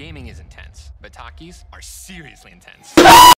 Gaming is intense, but takis are seriously intense.